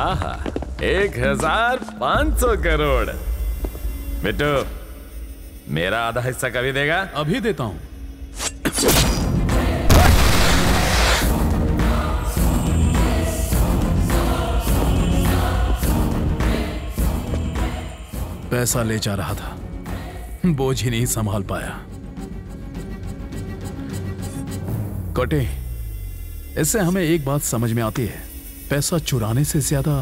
आहा, एक हज़ार पाँच सौ करोड़। बेटो मेरा आधा हिस्सा कभी देगा? अभी देता हूँ। पैसा ले जा रहा था। बोझ ही नहीं संभाल पाया। कोटे, इससे हमें एक बात समझ में आती है। पैसा चुराने से ज़्यादा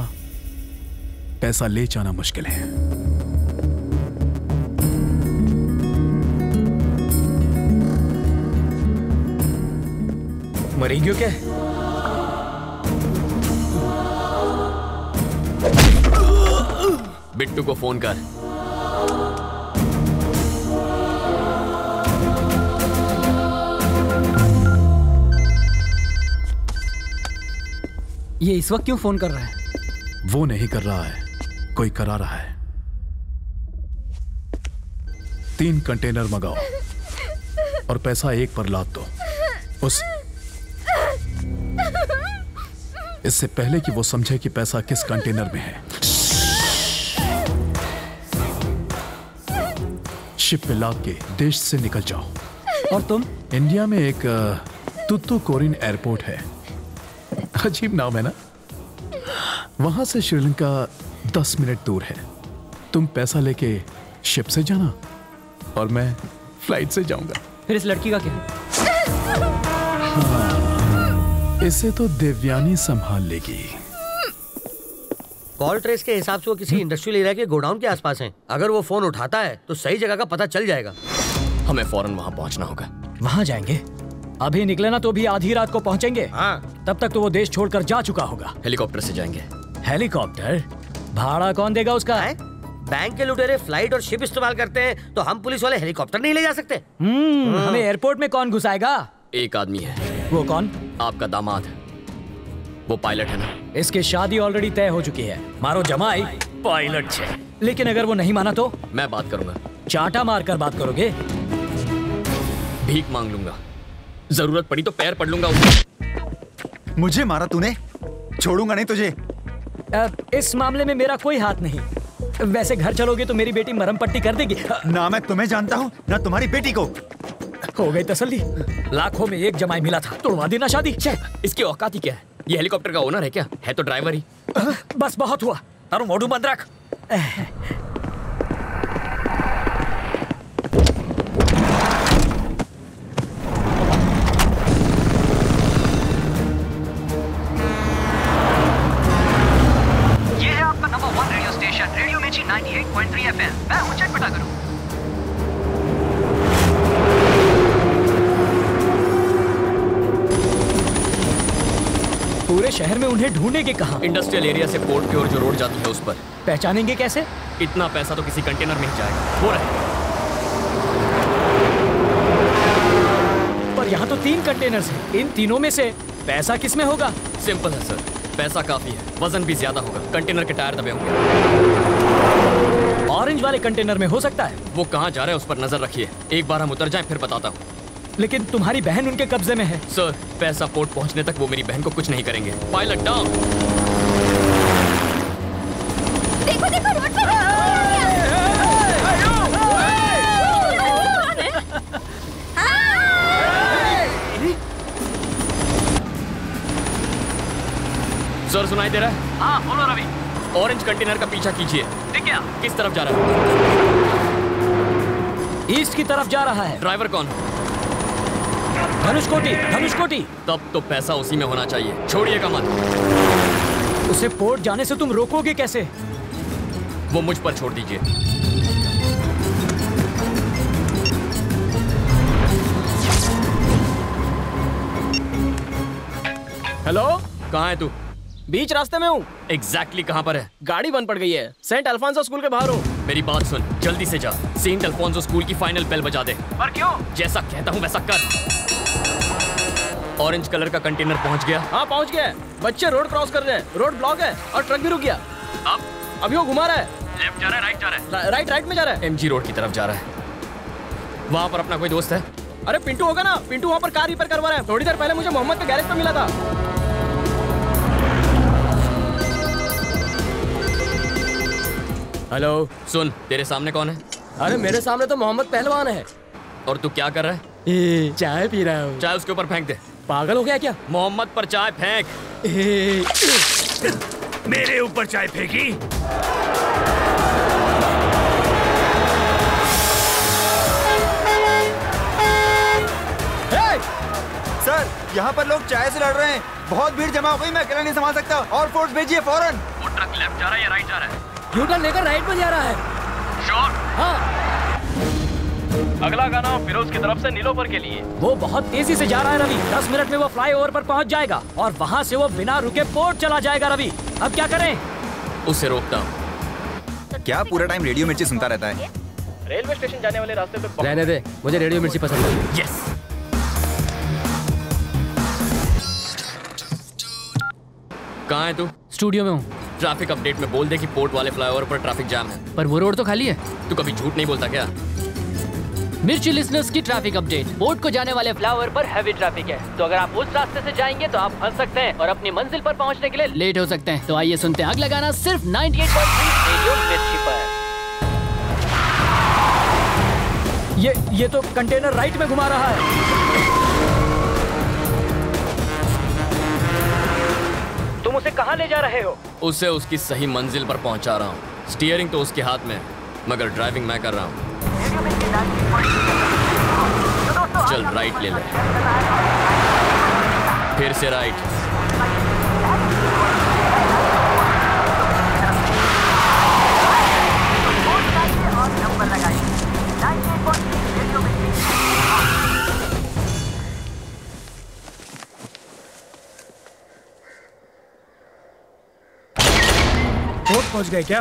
पैसा ले जाना मुश्किल है। मरेंगे क्या? बिट्टू को फ़ोन कर। ये इस वक्त क्यों फ़ोन कर रहा है? वो नहीं कर रहा है। कोई करा रहा है। तीन कंटेनर मंगाओ और पैसा एक पर लाद दो। उस इससे पहले कि वो समझे कि पैसा किस कंटेनर में है। शिप पे लाद के देश से निकल जाओ। और तुम? इंडिया में एक अ, तुत्तू कोरिन एयरपोर्ट है। अजीब नाम है ना? वहाँ से श्रीलंका दस मिनट दूर है। तुम पैसा लेके शिप से जाना और मैं फ़्लाइट से जाऊँगा। फिर इस लड़की का क्या? इसे तो देवयानी संभाल लेगी। कॉल ट्रेस के हिसाब से वो किसी इंडस्ट्रियल एरिया के गोडाउन के आसपास हैं। अगर वो फ़ोन उठाता है तो सही जगह का पता चल जाएगा। हमें फ़ौरन वहाँ पहुँचना होगा। वहाँ जाएँगे? अभी निकले ना तो भी आधी रात को पहुँचेंगे। हाँ। तब तक तो वो देश छोड़कर जा चुका होगा। हेलीकॉप्टर से जाएँगे। हेलीकॉप्टर? भाड़ा कौन देगा उसका? है? बैंक के लुटेरे फ़्लाइट और शिप इस्तेमाल करते हैं तो हम पुलिस वाले हेलीकॉप्टर नहीं ले जा सकते। हम्म, हमें एयरपोर्ट में कौन घुसाएगा? एक आदमी है। वो कौन? आपका दामाद। वो पायलट है ना? इसकी शादी ऑलरेडी तय हो चुकी है। मारो जमाई। पायलट छे। लेकिन अगर वो नहीं माना तो? मैं बात करूँगा। चाटा मारकर बात करोगे? भीख मांग लूँगा। ज़रूरत पड़ी तो पैर पड़ लूँगा मुझे मारा तूने। छोड़ूँगा नहीं तुझे। अब इस मामले में मेरा कोई हाथ नहीं। वैसे घर चलोगे तो मेरी बेटी मरम पट्टी कर देगी। ना मैं तुम्हें जानता हूँ ना तुम्हारी बेटी को। हो गई तसल्ली। लाखों में एक जमाई मिला था तोड़वा देना शादी। इसकी औकात ही क्या है? ये हेलीकॉप्टर का ओनर है क्या? है तो ड्राइवर ही। बस बहुत हुआ। तारो मोडू बंद रख। पूरे शहर में उन्हें ढूंढेंगे कहाँ। इंडस्ट्रियल एरिया से पोर्ट की ओर जो रोड जाती है उस पर। पहचानेंगे कैसे? इतना पैसा तो किसी कंटेनर में ही जाएगा। वो रहे। पर यहाँ तो तीन कंटेनर्स हैं। इन तीनों में से पैसा किसमें होगा? सिंपल है सर पैसा काफ़ी है। वज़न भी ज़्यादा होगा। कंटेनर के टायर दबे होंगे। ऑरेंज वाले कंटेनर में हो सकता है। वो कहाँ जा रहा है उस पर नज़र रखिए। एक बार हम उतर जाएँ फिर बताता हूँ। लेकिन तुम्हारी बहन उनके कब्जे में है। सर पैसा पोर्ट पहुँचने तक वो मेरी बहन को कुछ नहीं करेंगे। Pilot down! देखो देखो रोड पर सर सुनाई दे रहा है? हाँ बोलो रवि। ऑरेंज कंटेनर का पीछा कीजिए। ठीक है किस तरफ़ जा रहा है? ईस्ट की तरफ़ जा रहा है। ड्राइवर कौन? धनुषकोटी धनुषकोटी तब तो पैसा उसी में होना चाहिए। छोड़िएगा मत। उसे पोर्ट जाने से तुम रोकोगे कैसे? वो मुझ पर छोड़ दीजिए। हेलो? कहाँ है तू? बीच रास्ते में हूँ। एग्जैक्टली कहाँ पर है? गाड़ी बंद पड़ गई है। सेंट अल्फांसो स्कूल के बाहर हूँ। मेरी बात सुन जल्दी से जा। सेंट अल्फोंसो स्कूल की फाइनल बेल बजा दे। पर क्यों? जैसा कहता हूँ वैसा कर। ऑरेंज कलर का कंटेनर पहुँच गया। हाँ पहुँच गया। बच्चे रोड क्रॉस कर रहे हैं। रोड ब्लॉक है और ट्रक भी रुक गया। अब? अभी वो घुमा रहा है। लेफ़्ट जा रहा है राइट जा रहा है। रा- राइट राइट में जा रहा है। एमजी रोड की तरफ़ जा रहा है। वहाँ पर अपना कोई दोस्त है? अरे पिंटू होगा ना। पिंटू वहाँ पर कार रिपेयर करवा रहा है। थोड़ी देर पहले मुझे मोहम्मद के गैरेज पे मिला था। हेलो सुन तेरे सामने कौन है? अरे मेरे सामने तो मोहम्मद पहलवान है। और तू क्या कर रहा है? चाय पी रहा हूँ। चाय उसके ऊपर फेंक दे। पागल हो गया क्या? मोहम्मद पर चाय फेंक। मेरे ऊपर चाय फेंकी। सर यहाँ पर लोग चाय से लड़ रहे हैं। बहुत भीड़ जमा हो गई मैं अकेला नहीं संभाल सकता। और फोर्स भेजिए फ़ौरन। वो ट्रक लेफ़्ट जा रहा है या राइट जा रहा है? लेकर राइट पर जा रहा है। श्योर हाँ। अगला गाना फिरोज की तरफ़ से नीलोपर के लिए। वो बहुत तेज़ी से जा रहा है रवि। दस मिनट में वो फ्लाई ओवर पर पहुँच जाएगा और वहाँ से वो बिना रुके पोर्ट चला जाएगा रवि। अब क्या करें? उसे रोकता हूँ। क्या पूरा टाइम रेडियो मिर्ची सुनता रहता है? रेलवे स्टेशन जाने वाले रास्ते पे रहने दे मुझे रेडियो मिर्ची पसंद है। यस कहाँ है तू? स्टूडियो में हूँ। ट्रैफ़िक अपडेट में बोल दे कि पोर्ट वाले फ्लाईओवर पर ट्रैफ़िक जाम है। पर वो रोड तो खाली है। तू कभी झूठ नहीं बोलता क्या? मिर्ची लिसनर्स की ट्रैफ़िक अपडेट। बोर्ड को जाने वाले फ्लावर पर हैवी ट्रैफ़िक है। तो अगर आप उस रास्ते से जाएँगे तो आप फंस सकते हैं और अपनी मंजिल पर पहुँचने के लिए लेट हो सकते हैं। तो आइए सुनते हैं। अगला गाना सिर्फ़ 98.3 रेडियो मिर्ची पर ये ये तो कंटेनर राइट में घुमा रहा है। तुम उसे कहाँ ले जा रहे हो? उसे उसकी सही मंजिल पर पहुँचा रहा हूँ। स्टीयरिंग तो उसके हाथ में मगर ड्राइविंग मैं कर रहा हूँ। चल राइट ले ले। फिर से राइट पहुँच गए क्या?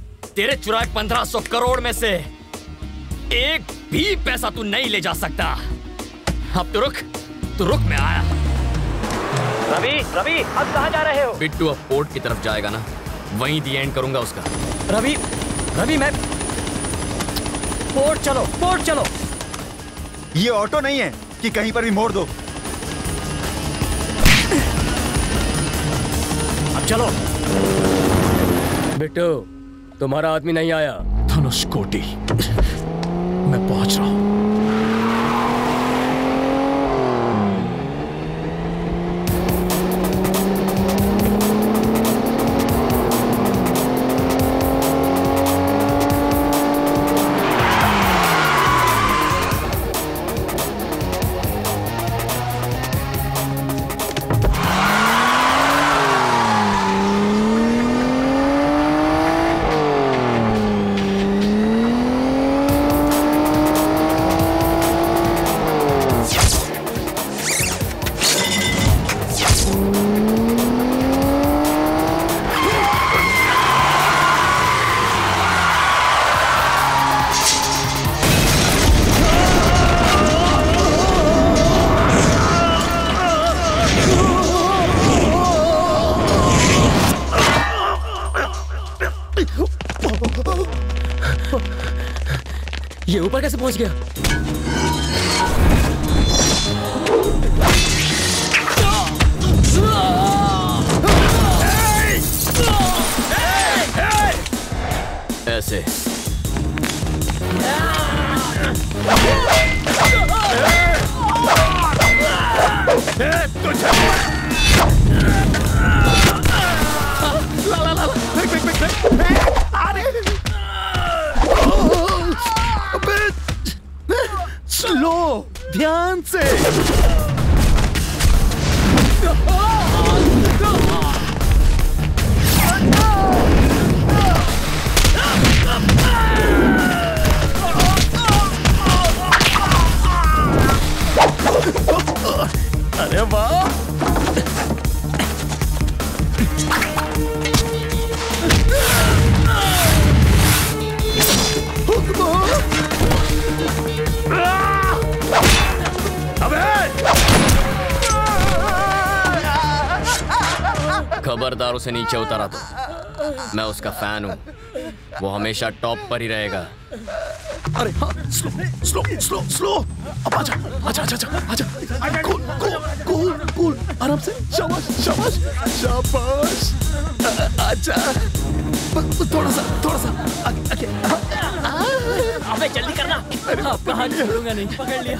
तेरे चुराए पंद्रह सौ करोड़ में से एक भी पैसा तू नहीं ले जा सकता। अब तो रुक तू रुक मैं आया। रवि रवि अब कहा जा रहे हो? बिट्टू अब पोर्ट की तरफ़ जाएगा ना। वहीं दी एंड करूँगा उसका। रवि रवि मैं पोर्ट चलो पोर्ट चलो। ये ऑटो नहीं है कि कहीं पर भी मोड़ दो। अब चलो। बिट्टू तुम्हारा आदमी नहीं आया। धनुष कोटी मैं पहुँच रहा हूँ। पहुँच गया। ऐसे। Thank you. उसे नीचे उतारा तो मैं उसका फ़ैन हूँ। वो हमेशा टॉप पर ही रहेगा। अरे हाँ स्लो स्लो स्लो स्लो। अब आजा आजा आजा आजा आजा। Cool cool cool cool. आराम से। शाबाश शाबाश शाबाश। आजा। थोड़ा सा थोड़ा सा। आगे आगे अबे जल्दी करना। आपका हाथ छोड़ूँगा नहीं। पकड़ लिया।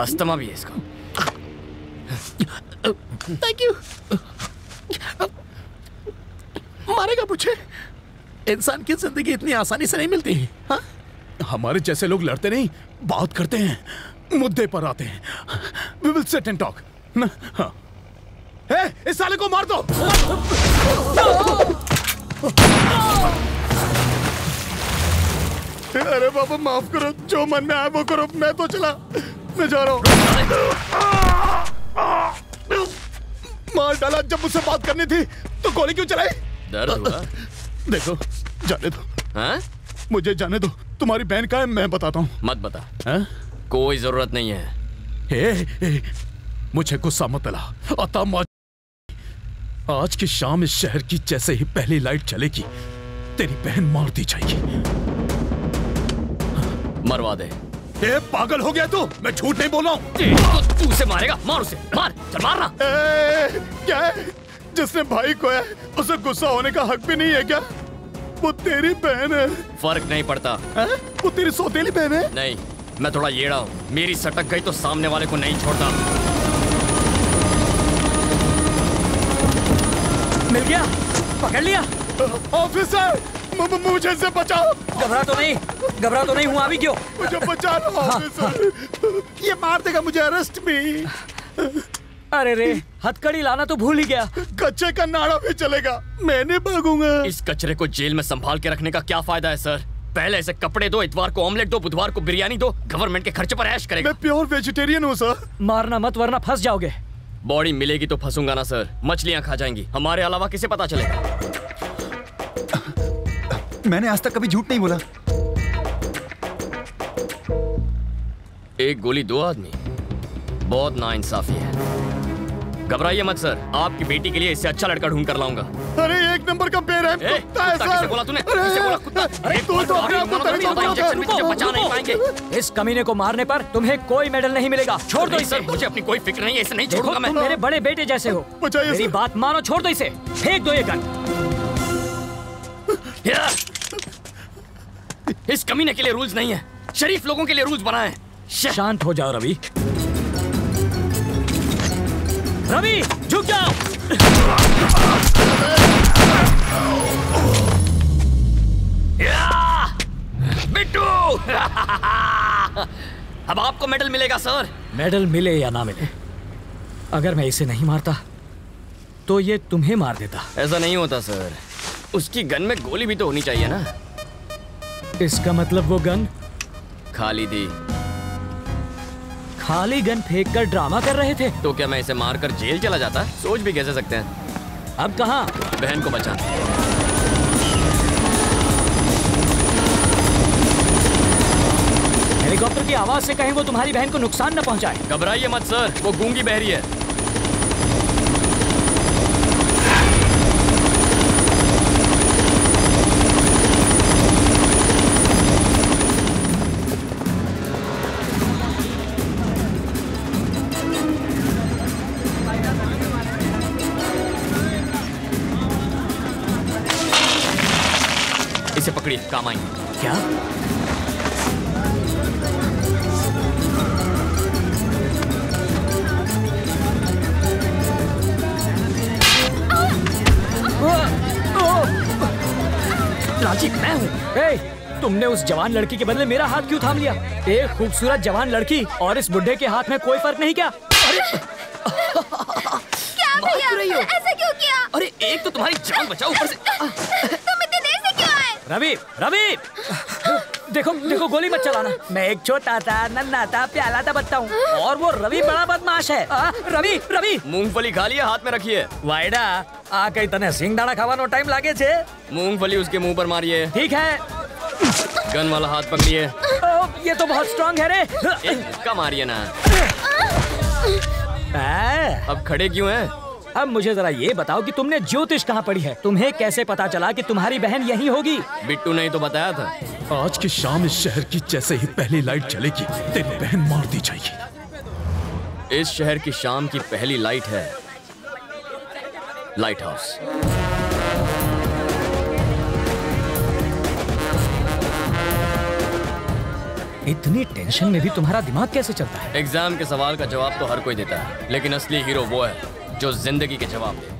अस्थमा भी है इसको थैंक यू मारेगा मुझे। इंसान की ज़िंदगी इतनी आसानी से नहीं मिलती। हाँ? हमारे जैसे लोग लड़ते नहीं, बात करते हैं, मुद्दे पर आते हैं। We will sit and talk हाँ इस साले को मार दो। अरे बाबा, माफ़ करो। जो मन में आया वो करो। मैं तो चला। मैं जा रहा हूँ। मार डाला जब मुझसे बात करनी थी तो गोली क्यों चलाई? दर्द हुआ? देखो जाने दो। हाँ? मुझे जाने दो। तुम्हारी बहन का है मैं बताता हूँ। मत बता। हाँ? कोई ज़रूरत नहीं है। हे, हे, मुझे गुस्सा मत ला अता आज की शाम इस शहर की जैसे ही पहली लाइट चलेगी तेरी बहन मार दी जाएगी। मरवा दे। ए, पागल हो गया तू। मैं झूठ नहीं बोल रहा हूँ। तो तू उसे मारेगा। मार उसे। मार चल मारना ए, क्या है? जिसने भाई को है उसे गुस्सा होने का हक भी नहीं है क्या? वो तेरी बहन है। फ़र्क नहीं पड़ता। हैं? वो तेरी सौतेली बहन है? नहीं मैं थोड़ा येड़ा हूँ। मेरी सटक गई तो सामने वाले को नहीं छोड़ता। मिल गया? पकड़ लिया? ऑफिसर! मुझे से बचाओ घबरा तो नहीं घबरा तो नहीं हूँ अभी क्यों? मुझे बचा लो ऑफिसर ये मार देगा मुझे अरेस्ट भी। अरे रे हथकड़ी लाना तो भूल ही गया। कच्चे का नाड़ा भी चलेगा। मैं नहीं भागूँगा। इस कचरे को जेल में संभाल के रखने का क्या फ़ायदा है सर? पहले ऐसे कपड़े दो इतवार को ऑमलेट दो बुधवार को बिरयानी दो। गवर्नमेंट के खर्चे पर ऐश करेगा। मैं प्योर वेजिटेरियन हूँ सर मारना मत वरना फंस जाओगे। बॉडी मिलेगी तो फंसूँगा ना सर मछलियाँ खा जाएँगी। हमारे अलावा किसे पता चलेगा? मैंने आज तक कभी झूठ नहीं बोला। एक गोली दो आदमी। बहुत नाइंसाफी है। घबराइए मत सर। आपकी बेटी के लिए इससे अच्छा लड़का ढूंढ कर लाऊँगा। अरे एक नंबर का पेड़ है। कुत्ता है सर। बोला तूने? अरे, बोला कुत्ता? अरे तू तो अपने आप को मारो, तेरी इंजेक्शन में तुझे बचा नहीं पाएँगे। इस कमीने को मारने पर तुम्हें कोई मेडल नहीं मिलेगा। छोड़ दो इसे। मुझे अपनी कोई फ़िक्र नहीं है इसे नहीं छोड़ूँगा मैं। मेरे बड़े बेटे जैसे हो। मेरी बात मानो छोड़ दो इसे। फेंक दो ये गन! इस कमीने के लिए रूल्स नहीं है। शरीफ लोगों के लिए रूल्स बनाए शांत हो जाओ रवि। रवि झुक जाओ। बिट्टू! अब आपको मेडल मिलेगा सर। मेडल मिले या ना मिले अगर मैं इसे नहीं मारता तो ये तुम्हें मार देता। ऐसा नहीं होता सर। उसकी गन में गोली भी तो होनी चाहिए ना। इसका मतलब वो गन खाली दी। खाली गन फेंक कर ड्रामा कर रहे थे। तो क्या मैं इसे मारकर जेल चला जाता? सोच भी कैसे सकते हैं? अब कहा? बहन को बचा। हेलीकॉप्टर की आवाज़ से कहीं वो तुम्हारी बहन को नुकसान न पहुँचाए। घबराइए मत सर। वो गूँगी बहरी है। काम आई। क्या? राजीव मैं हूँ। तुमने उस जवान लड़की के बदले मेरा हाथ क्यों थाम लिया? एक खूबसूरत जवान लड़की और इस बुढ़े के हाथ में कोई फ़र्क नहीं क्या? अरे! क्या भैया? ऐसा क्यों किया? अरे एक तो तुम्हारी जान बचाओ ऊपर से। तुम इतनी देर से क्यों आए रवि रवि! देखो देखो गोली मत चलाना। मैं एक छोटा था नन्ना था प्याला था बच्चा हूँ। और वो रवि बड़ा बदमाश है। आ, रवि रवि! मूंगफली खा लिया हाथ में रखिए वायडा आ कई तने सिंगदाणा खाવાનો टाइम लागे छे। मूंगफली उसके मुँह पर मारिए ठीक है। गन वाला हाथ पकड़िए ये तो बहुत स्ट्रांग है रे। धक्का मारिए ना। आ, अब खड़े क्यों हैं? अब मुझे जरा ये बताओ कि तुमने ज्योतिष कहाँ पढ़ी है? तुम्हें कैसे पता चला कि तुम्हारी बहन यही होगी? बिट्टू ने तो बताया था। आज की शाम इस शहर की जैसे ही पहली लाइट चलेगी तेरी बहन मार दी जाएगी। इस शहर की शाम की पहली लाइट है लाइट हाउस। इतनी टेंशन में भी तुम्हारा दिमाग कैसे चलता है? एग्ज़ाम के सवाल का जवाब तो हर कोई देता है लेकिन असली हीरो वो है। जो ज़िंदगी के जवाब दे।